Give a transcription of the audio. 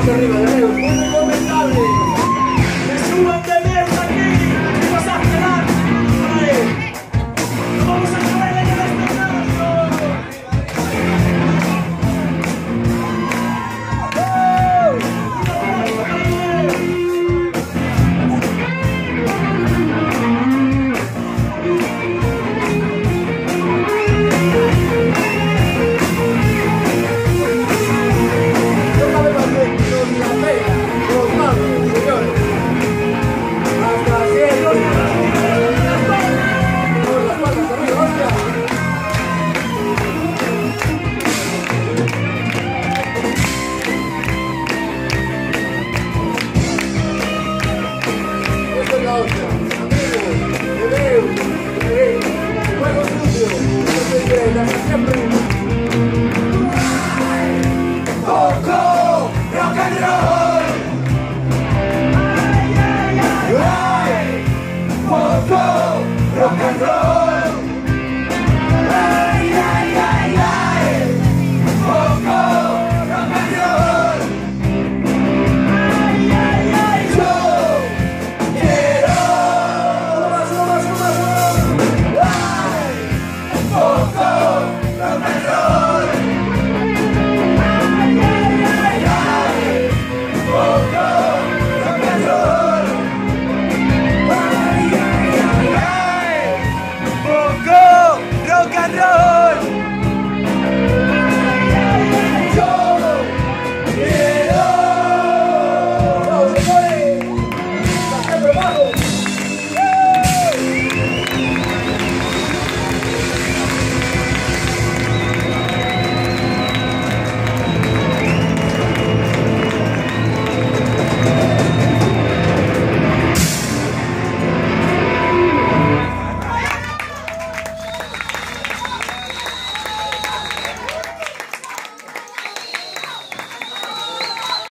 Suban de